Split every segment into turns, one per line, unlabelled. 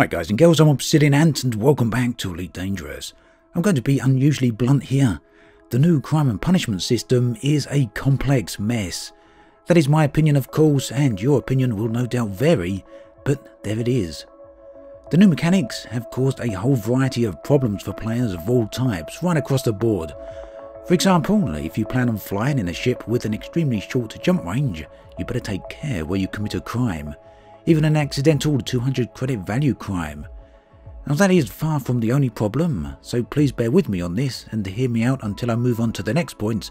Hi guys and girls, I'm Obsidian Ant and welcome back to Elite Dangerous. I'm going to be unusually blunt here. The new crime and punishment system is a complex mess. That is my opinion of course, and your opinion will no doubt vary, but there it is. The new mechanics have caused a whole variety of problems for players of all types, right across the board. For example, if you plan on flying in a ship with an extremely short jump range, you better take care where you commit a crime even an accidental 200 credit value crime. Now that is far from the only problem, so please bear with me on this and hear me out until I move on to the next point,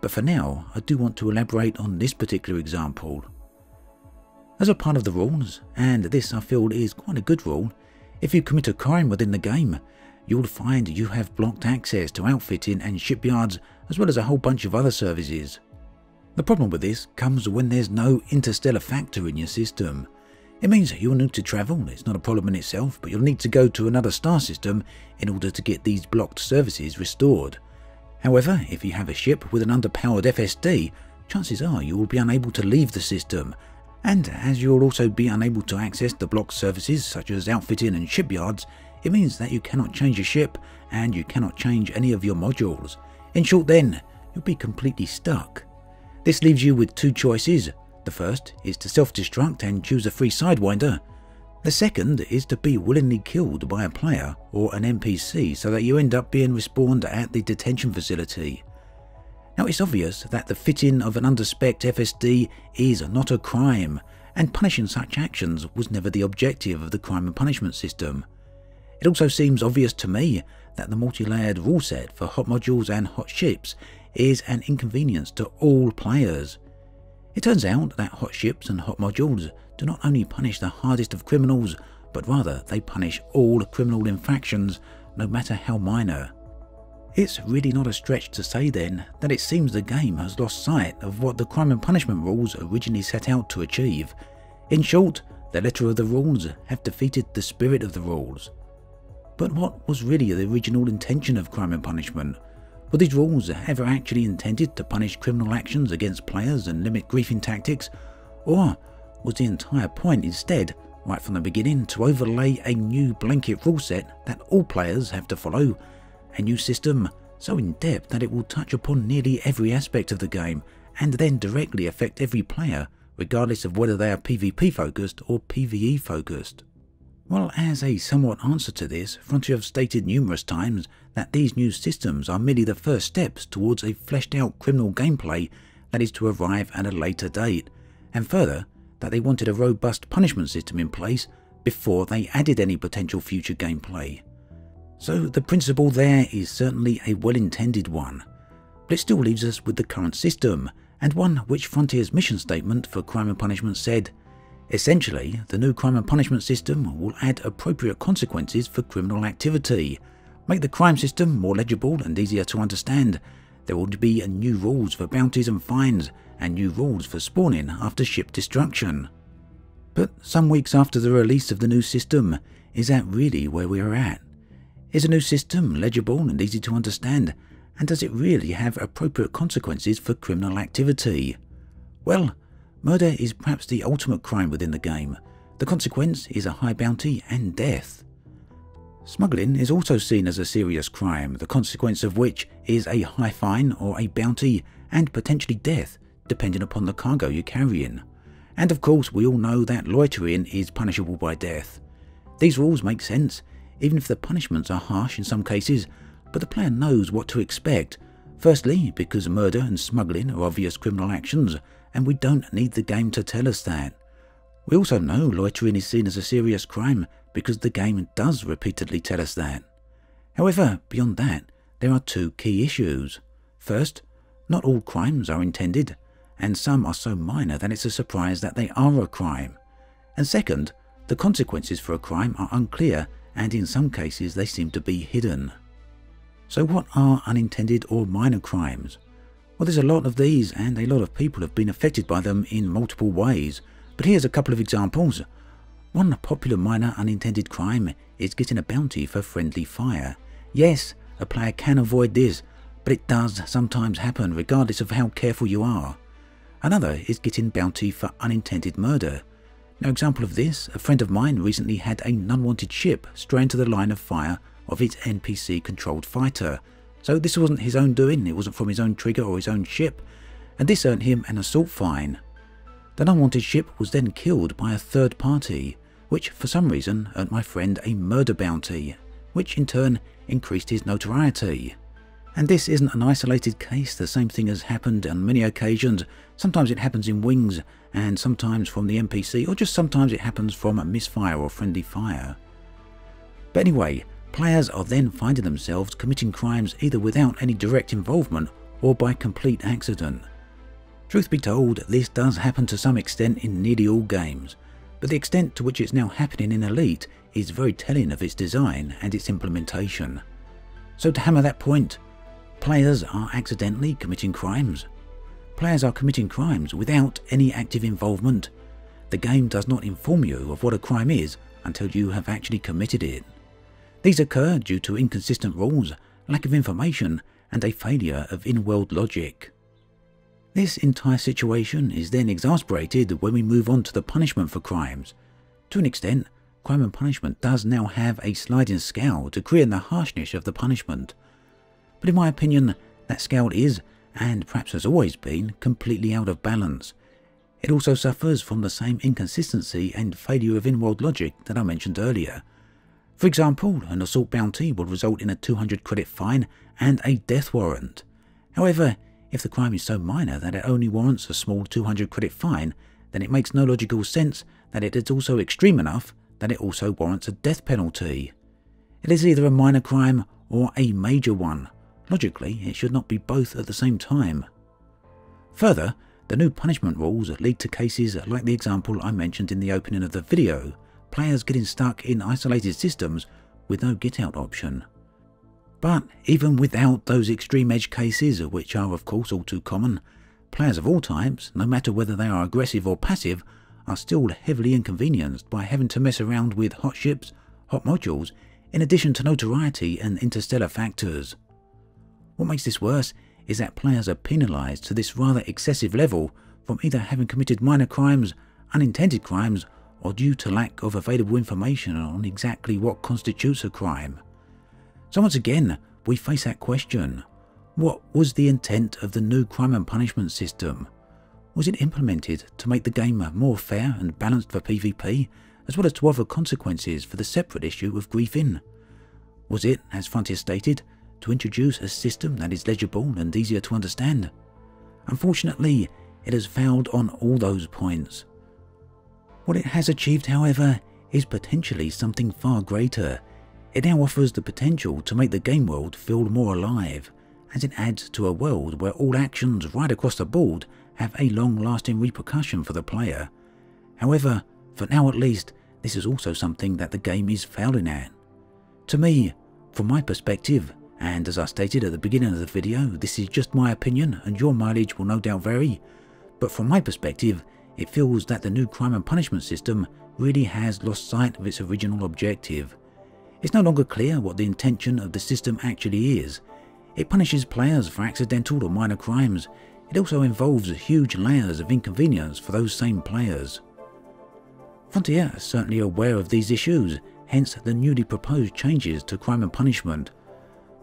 but for now I do want to elaborate on this particular example. As a part of the rules, and this I feel is quite a good rule, if you commit a crime within the game, you'll find you have blocked access to outfitting and shipyards as well as a whole bunch of other services. The problem with this comes when there's no interstellar factor in your system. It means that you'll need to travel, it's not a problem in itself, but you'll need to go to another star system in order to get these blocked services restored. However, if you have a ship with an underpowered FSD, chances are you will be unable to leave the system, and as you'll also be unable to access the blocked services such as outfitting and shipyards, it means that you cannot change your ship and you cannot change any of your modules. In short then, you'll be completely stuck. This leaves you with two choices, the first is to self-destruct and choose a free Sidewinder. The second is to be willingly killed by a player or an NPC so that you end up being respawned at the detention facility. Now it's obvious that the fitting of an underspec FSD is not a crime, and punishing such actions was never the objective of the crime and punishment system. It also seems obvious to me that the multi-layered rule set for hot modules and hot ships is an inconvenience to all players. It turns out that hot ships and hot modules do not only punish the hardest of criminals, but rather they punish all criminal infractions, no matter how minor. It's really not a stretch to say then that it seems the game has lost sight of what the crime and punishment rules originally set out to achieve. In short, the letter of the rules have defeated the spirit of the rules. But what was really the original intention of crime and punishment? Were these rules ever actually intended to punish criminal actions against players and limit griefing tactics? Or was the entire point instead, right from the beginning, to overlay a new blanket rule set that all players have to follow? A new system so in depth that it will touch upon nearly every aspect of the game and then directly affect every player, regardless of whether they are PvP focused or PvE focused. Well, as a somewhat answer to this, Frontier have stated numerous times that these new systems are merely the first steps towards a fleshed out criminal gameplay that is to arrive at a later date, and further, that they wanted a robust punishment system in place before they added any potential future gameplay. So the principle there is certainly a well-intended one, but it still leaves us with the current system, and one which Frontier's mission statement for crime and punishment said Essentially, the new crime and punishment system will add appropriate consequences for criminal activity, make the crime system more legible and easier to understand. There will be new rules for bounties and fines, and new rules for spawning after ship destruction. But some weeks after the release of the new system, is that really where we are at? Is a new system legible and easy to understand, and does it really have appropriate consequences for criminal activity? Well, Murder is perhaps the ultimate crime within the game. The consequence is a high bounty and death. Smuggling is also seen as a serious crime, the consequence of which is a high fine or a bounty and potentially death, depending upon the cargo you carry in. And of course, we all know that loitering is punishable by death. These rules make sense, even if the punishments are harsh in some cases, but the player knows what to expect. Firstly, because murder and smuggling are obvious criminal actions, and we don't need the game to tell us that. We also know loitering is seen as a serious crime because the game does repeatedly tell us that. However, beyond that, there are two key issues. First, not all crimes are intended, and some are so minor that it's a surprise that they are a crime. And second, the consequences for a crime are unclear and in some cases they seem to be hidden. So what are unintended or minor crimes? Well, there's a lot of these, and a lot of people have been affected by them in multiple ways. But here's a couple of examples. One popular minor unintended crime is getting a bounty for friendly fire. Yes, a player can avoid this, but it does sometimes happen regardless of how careful you are. Another is getting bounty for unintended murder. Now, example of this, a friend of mine recently had a unwanted ship stray into the line of fire of its NPC controlled fighter. So this wasn't his own doing, it wasn't from his own trigger or his own ship, and this earned him an assault fine. The unwanted ship was then killed by a third party, which for some reason earned my friend a murder bounty, which in turn increased his notoriety. And this isn't an isolated case, the same thing has happened on many occasions. Sometimes it happens in wings, and sometimes from the NPC, or just sometimes it happens from a misfire or friendly fire. But anyway, players are then finding themselves committing crimes either without any direct involvement or by complete accident. Truth be told, this does happen to some extent in nearly all games, but the extent to which it's now happening in Elite is very telling of its design and its implementation. So to hammer that point, players are accidentally committing crimes. Players are committing crimes without any active involvement. The game does not inform you of what a crime is until you have actually committed it. These occur due to inconsistent rules, lack of information, and a failure of in-world logic. This entire situation is then exasperated when we move on to the punishment for crimes. To an extent, crime and punishment does now have a sliding scale to create the harshness of the punishment. But in my opinion, that scale is, and perhaps has always been, completely out of balance. It also suffers from the same inconsistency and failure of in-world logic that I mentioned earlier. For example, an assault bounty will result in a 200 credit fine and a death warrant. However, if the crime is so minor that it only warrants a small 200 credit fine, then it makes no logical sense that it is also extreme enough that it also warrants a death penalty. It is either a minor crime or a major one. Logically, it should not be both at the same time. Further, the new punishment rules lead to cases like the example I mentioned in the opening of the video, players getting stuck in isolated systems with no get out option. But even without those extreme edge cases, which are of course all too common, players of all types, no matter whether they are aggressive or passive, are still heavily inconvenienced by having to mess around with hot ships, hot modules, in addition to notoriety and interstellar factors. What makes this worse is that players are penalised to this rather excessive level from either having committed minor crimes, unintended crimes, or due to lack of available information on exactly what constitutes a crime. So once again, we face that question. What was the intent of the new crime and punishment system? Was it implemented to make the game more fair and balanced for PvP, as well as to offer consequences for the separate issue of griefing? Was it, as Frontier stated, to introduce a system that is legible and easier to understand? Unfortunately, it has failed on all those points. What it has achieved, however, is potentially something far greater it now offers the potential to make the game world feel more alive, as it adds to a world where all actions right across the board have a long-lasting repercussion for the player. However, for now at least, this is also something that the game is failing at. To me, from my perspective, and as I stated at the beginning of the video, this is just my opinion and your mileage will no doubt vary, but from my perspective, it feels that the new crime and punishment system really has lost sight of its original objective. It's no longer clear what the intention of the system actually is. It punishes players for accidental or minor crimes. It also involves huge layers of inconvenience for those same players. Frontier is certainly aware of these issues, hence the newly proposed changes to crime and punishment.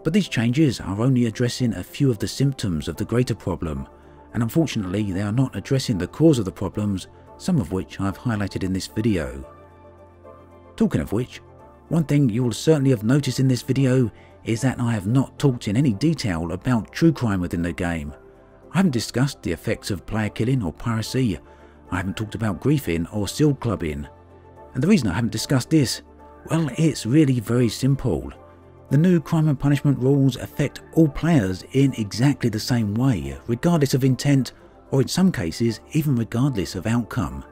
But these changes are only addressing a few of the symptoms of the greater problem, and unfortunately they are not addressing the cause of the problems, some of which I've highlighted in this video. Talking of which, one thing you will certainly have noticed in this video is that I have not talked in any detail about true crime within the game. I haven't discussed the effects of player killing or piracy, I haven't talked about griefing or seal clubbing. And the reason I haven't discussed this, well it's really very simple. The new crime and punishment rules affect all players in exactly the same way, regardless of intent or in some cases even regardless of outcome.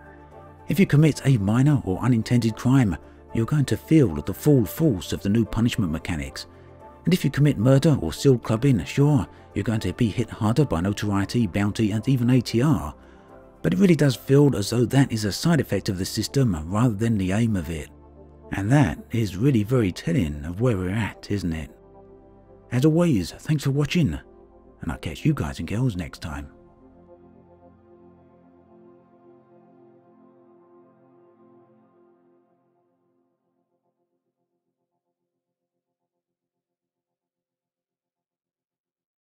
If you commit a minor or unintended crime, you're going to feel the full force of the new punishment mechanics. And if you commit murder or seal clubbing, sure, you're going to be hit harder by notoriety, bounty and even ATR. But it really does feel as though that is a side effect of the system rather than the aim of it. And that is really very telling of where we're at, isn't it? As always, thanks for watching, and I'll catch you guys and girls next time.